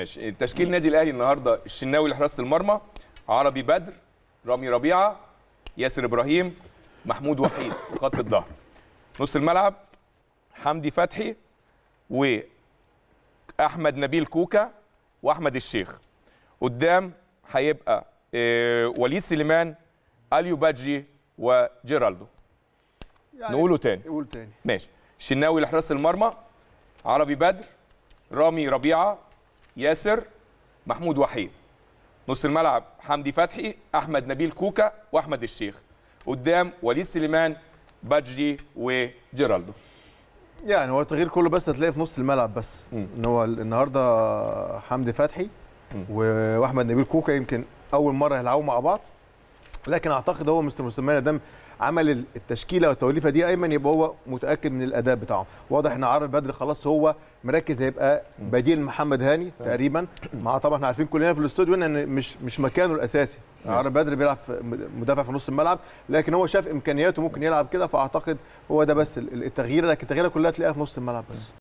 ماشي. تشكيل نادي الأهلي النهارده الشناوي لحراسة المرمى عربي بدر رامي ربيعة ياسر إبراهيم محمود وحيد. خط الظهر نص الملعب حمدي فتحي واحمد نبيل كوكا وأحمد الشيخ. قدام هيبقى آه، وليد سليمان أليو بادجي وجيرالدو. يعني نقوله تاني. قول تاني. ماشي. شناوي لحراس المرمى عربي بدر رامي ربيعة ياسر محمود وحيد. نص الملعب حمدي فتحي أحمد نبيل كوكا وأحمد الشيخ. قدام وليد سليمان بادجي وجيرالدو. يعني هو التغيير كله بس هتلاقيه في نص الملعب بس. إن هو النهارده حمدي فتحي وأحمد نبيل كوكا يمكن أول مرة يلعبوا مع بعض. لكن أعتقد هو مستر موسيماني دام عمل التشكيلة والتوليفة دي أيمن يبقى هو متأكد من الأداء بتاعهم واضح إن عربي بدر خلاص هو مركز هيبقى بديل محمد هاني تقريبا. مع طبعا إحنا عارفين كلنا في الاستوديو إن مش مش مكانه الأساسي. عربي بدر بيلعب مدافع في نص الملعب لكن هو شاف إمكانياته ممكن يلعب كده فأعتقد هو ده بس التغيير لكن التغييرة كلها تلاقيها في نص الملعب بس.